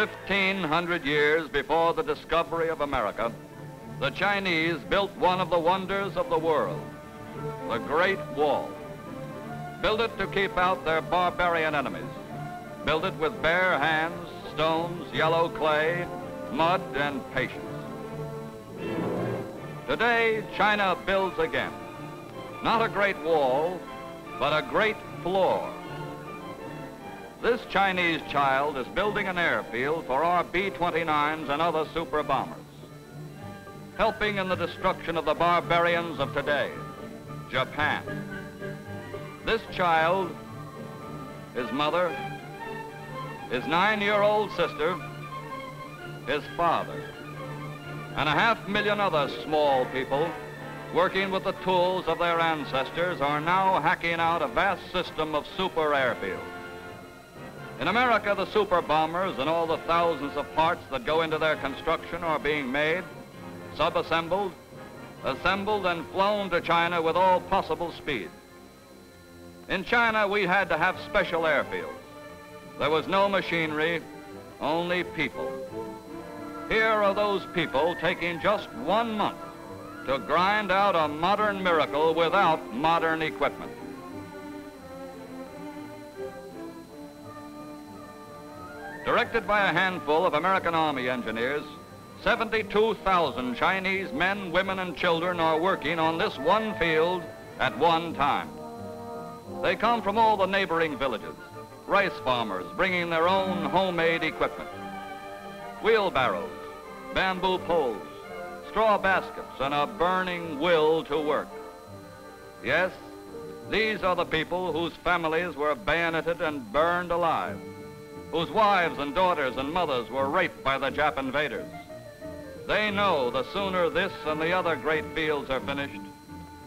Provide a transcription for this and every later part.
1,500 years before the discovery of America, the Chinese built one of the wonders of the world, the Great Wall. Built it to keep out their barbarian enemies. Built it with bare hands, stones, yellow clay, mud, and patience. Today, China builds again. Not a great wall, but a great floor. This Chinese child is building an airfield for our B-29s and other super bombers, helping in the destruction of the barbarians of today, Japan. This child, his mother, his nine-year-old sister, his father, and a half million other small people working with the tools of their ancestors are now hacking out a vast system of super airfields. In America, the super bombers and all the thousands of parts that go into their construction are being made, sub-assembled, assembled and flown to China with all possible speed. In China, we had to have special airfields. There was no machinery, only people. Here are those people taking just one month to grind out a modern miracle without modern equipment. Directed by a handful of American Army engineers, 72,000 Chinese men, women, and children are working on this one field at one time. They come from all the neighboring villages, rice farmers bringing their own homemade equipment, wheelbarrows, bamboo poles, straw baskets, and a burning will to work. Yes, these are the people whose families were bayoneted and burned alive, whose wives and daughters and mothers were raped by the Jap invaders. They know the sooner this and the other great fields are finished,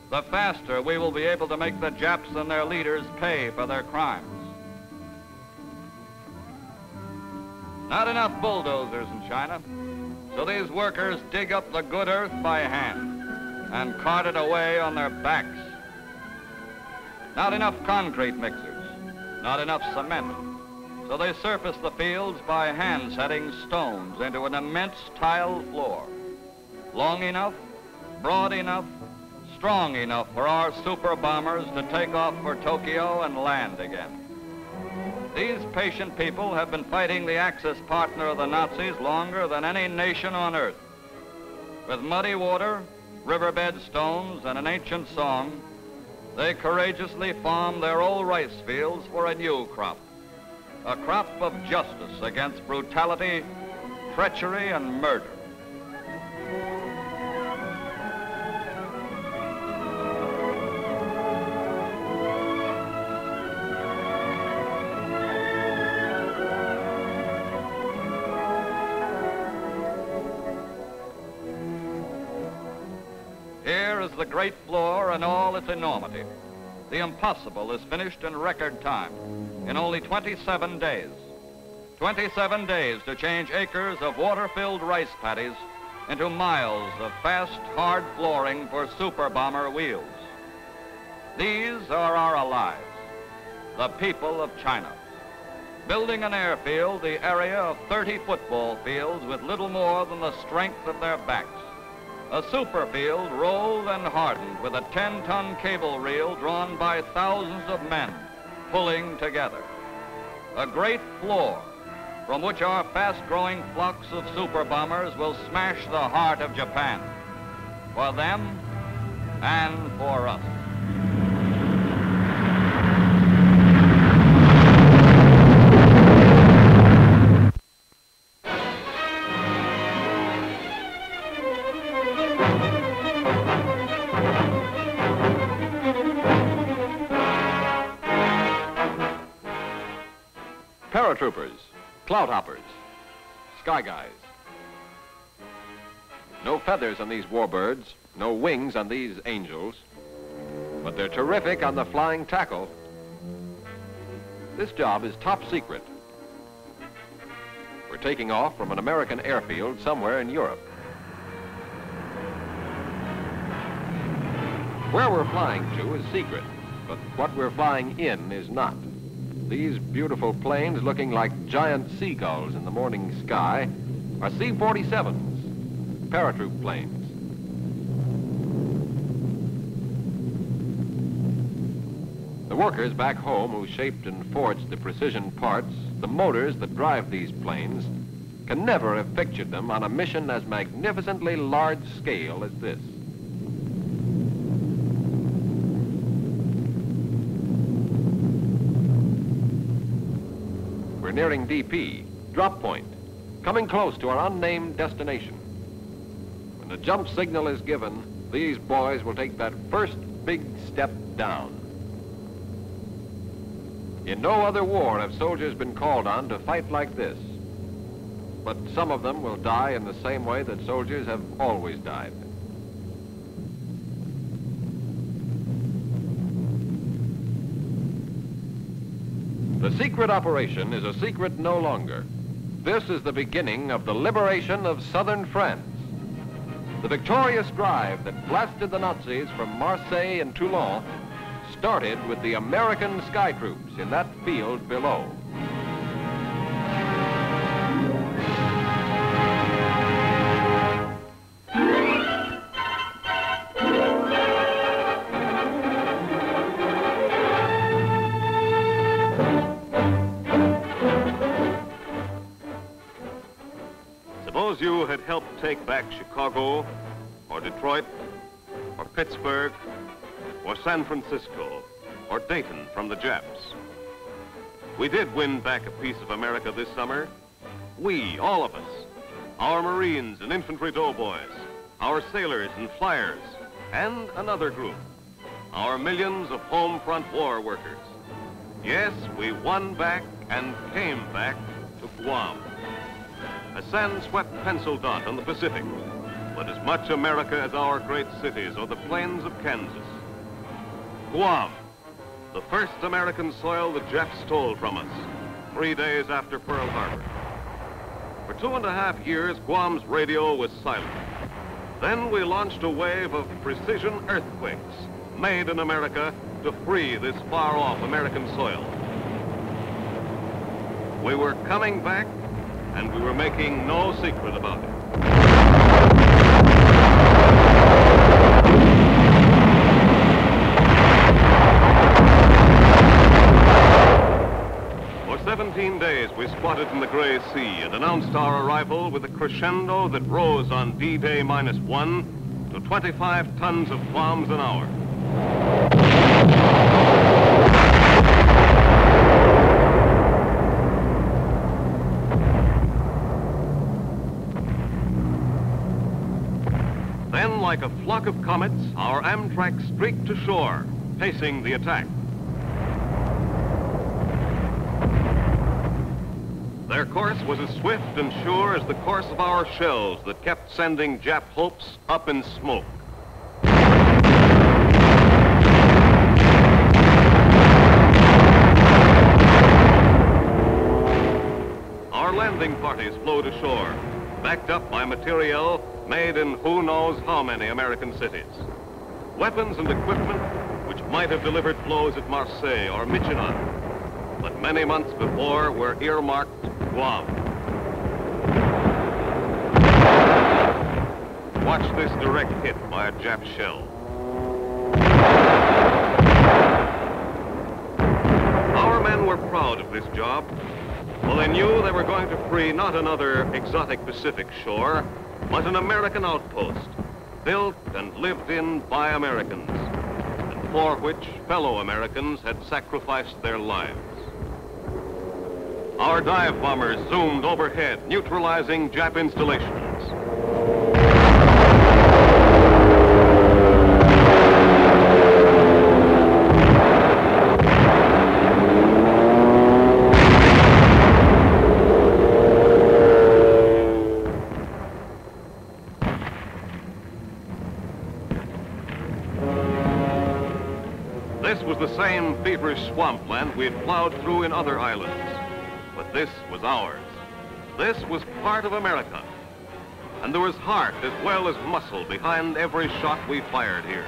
the faster we will be able to make the Japs and their leaders pay for their crimes. Not enough bulldozers in China. So these workers dig up the good earth by hand and cart it away on their backs. Not enough concrete mixers, not enough cement. So they surface the fields by hand setting stones into an immense tile floor. Long enough, broad enough, strong enough for our super bombers to take off for Tokyo and land again. These patient people have been fighting the Axis partner of the Nazis longer than any nation on earth. With muddy water, riverbed stones, and an ancient song, they courageously farm their old rice fields for a new crop. A crop of justice against brutality, treachery, and murder. Here is the great floor and all its enormity. The impossible is finished in record time, in only 27 days. 27 days to change acres of water-filled rice paddies into miles of fast, hard flooring for super bomber wheels. These are our allies, the people of China. Building an airfield the area of 30 football fields with little more than the strength of their backs. A super field rolled and hardened with a 10-ton cable reel drawn by thousands of men pulling together. A great floor from which our fast-growing flocks of super bombers will smash the heart of Japan. For them and for us. Paratroopers, cloud hoppers, sky guys. No feathers on these warbirds, no wings on these angels, but they're terrific on the flying tackle. This job is top secret. We're taking off from an American airfield somewhere in Europe. Where we're flying to is secret, but what we're flying in is not. These beautiful planes, looking like giant seagulls in the morning sky, are C-47s, paratroop planes. The workers back home who shaped and forged the precision parts, the motors that drive these planes, can never have pictured them on a mission as magnificently large scale as this. We're nearing DP, drop point, coming close to our unnamed destination. When the jump signal is given, these boys will take that first big step down. In no other war have soldiers been called on to fight like this. But some of them will die in the same way that soldiers have always died. The secret operation is a secret no longer. This is the beginning of the liberation of southern France. The victorious drive that blasted the Nazis from Marseille and Toulon started with the American sky troops in that field below. Suppose you had helped take back Chicago, or Detroit, or Pittsburgh, or San Francisco, or Dayton from the Japs. We did win back a piece of America this summer. We, all of us, our Marines and infantry doughboys, our sailors and flyers, and another group, our millions of home front war workers. Yes, we won back and came back to Guam. A sand-swept pencil dot on the Pacific, but as much America as our great cities or the plains of Kansas. Guam, the first American soil the Japs stole from us, three days after Pearl Harbor. For two and a half years, Guam's radio was silent. Then we launched a wave of precision earthquakes made in America to free this far-off American soil. We were coming back, and we were making no secret about it. For 17 days, we squatted in the Gray Sea and announced our arrival with a crescendo that rose on D-Day minus one to 25 tons of bombs an hour. Then, like a flock of comets, our amtrac streaked to shore, facing the attack. Their course was as swift and sure as the course of our shells that kept sending Jap hopes up in smoke. Our landing parties flowed ashore, backed up by materiel made in who knows how many American cities. Weapons and equipment which might have delivered blows at Marseille or Michigan, but many months before were earmarked Guam. Watch this direct hit by a Jap shell. Our men were proud of this job. Well, they knew they were going to free not another exotic Pacific shore, but an American outpost, built and lived in by Americans, and for which fellow Americans had sacrificed their lives. Our dive bombers zoomed overhead, neutralizing Jap installations. land we had plowed through in other islands. But this was ours. This was part of America. And there was heart as well as muscle behind every shot we fired here.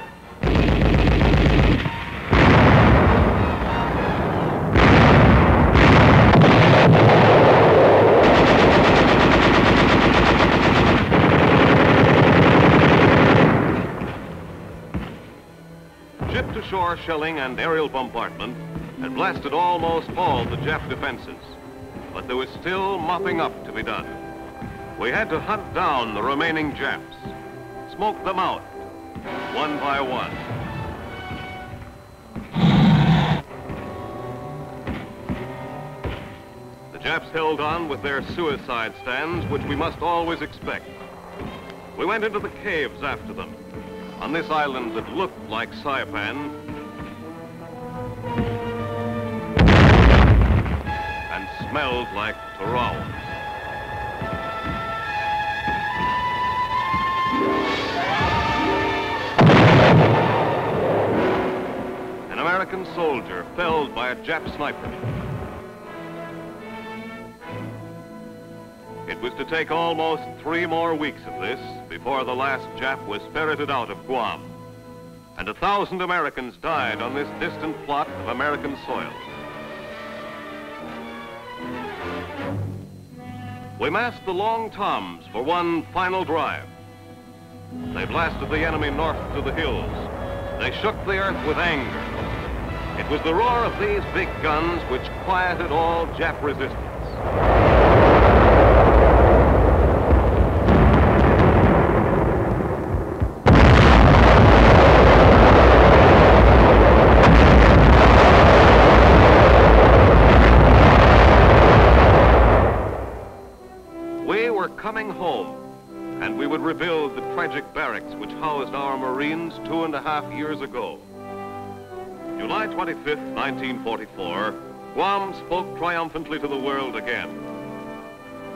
shore shelling and aerial bombardment had blasted almost all the Jap defenses. But there was still mopping up to be done. We had to hunt down the remaining Japs, smoke them out, one by one. The Japs held on with their suicide stands, which we must always expect. We went into the caves after them, on this island that looked like Saipan and smelled like Tarawa. An American soldier felled by a Jap sniper. It was to take almost three more weeks of this before the last Jap was ferreted out of Guam. And a thousand Americans died on this distant plot of American soil. We massed the Long Toms for one final drive. They blasted the enemy north to the hills. They shook the earth with anger. It was the roar of these big guns which quieted all Jap resistance. We were coming home, and we would rebuild the tragic barracks which housed our Marines two and a half years ago. July 25th, 1944, Guam spoke triumphantly to the world again.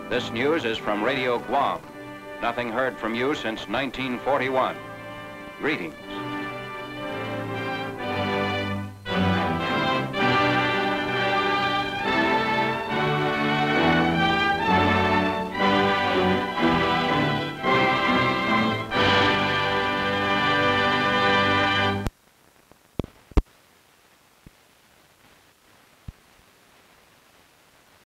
This news is from Radio Guam. Nothing heard from you since 1941. Greetings.